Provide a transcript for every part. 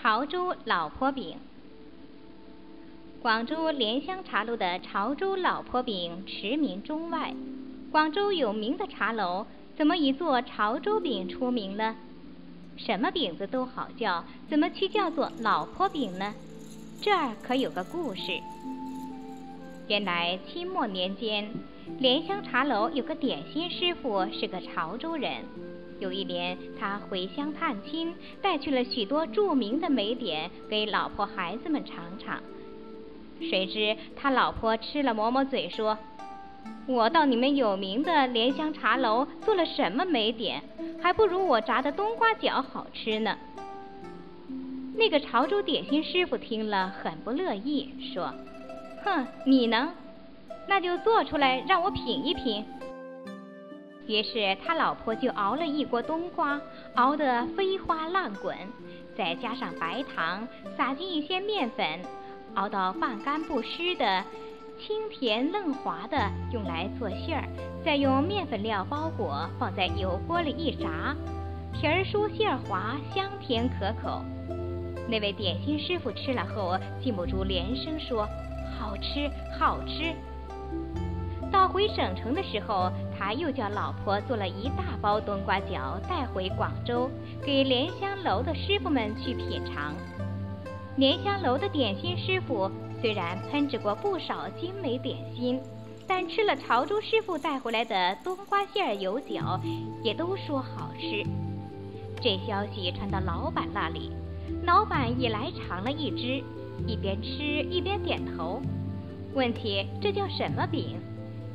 潮州老婆饼。广州莲香茶楼的潮州老婆饼驰名中外。广州有名的茶楼，怎么以做潮州饼出名呢？什么饼子都好叫，怎么去叫做老婆饼呢？这儿可有个故事。原来清末年间，莲香茶楼有个点心师傅是个潮州人。有一年，他回乡探亲，带去了许多著名的美点给老婆孩子们尝尝。谁知他老婆吃了抹抹嘴说：“我到你们有名的莲香茶楼做了什么美点，还不如我炸的冬瓜饺好吃呢。”那个潮州点心师傅听了很不乐意，说：“哼，你能？那就做出来让我品一品。”于是他老婆就熬了一锅冬瓜，熬得飞花浪滚，再加上白糖，撒进一些面粉，熬到半干不湿的，清甜嫩滑的，用来做馅儿，再用面粉料包裹，放在油锅里一炸，皮儿酥馅儿滑，香甜可口。那位点心师傅吃了后，禁不住连声说：“好吃，好吃。”到回省城的时候，他又叫老婆做了一大包冬瓜饺带回广州，给莲香楼的师傅们去品尝。莲香楼的点心师傅虽然烹制过不少精美点心，但吃了潮州师傅带回来的冬瓜馅儿油饺，也都说好吃。这消息传到老板那里，老板也来尝了一只，一边吃一边点头，问起这叫什么饼。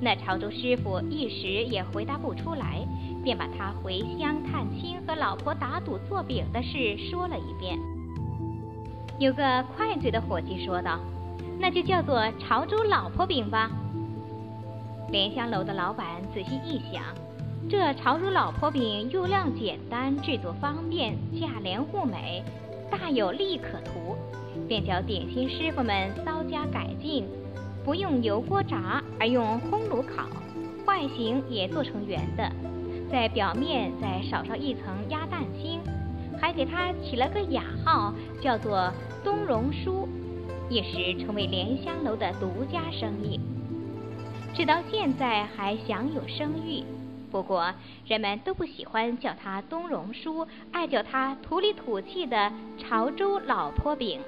那潮州师傅一时也回答不出来，便把他回乡探亲和老婆打赌做饼的事说了一遍。有个快嘴的伙计说道：“那就叫做潮州老婆饼吧。”莲香楼的老板仔细一想，这潮州老婆饼用量简单，制作方便，价廉物美，大有利可图，便叫点心师傅们稍加改进。不用油锅炸，而用烘炉烤，外形也做成圆的，在表面再少上一层鸭蛋清，还给它起了个雅号，叫做冬蓉酥，一时成为莲香楼的独家生意，直到现在还享有声誉。不过人们都不喜欢叫它冬蓉酥，爱叫它土里土气的潮州老婆饼。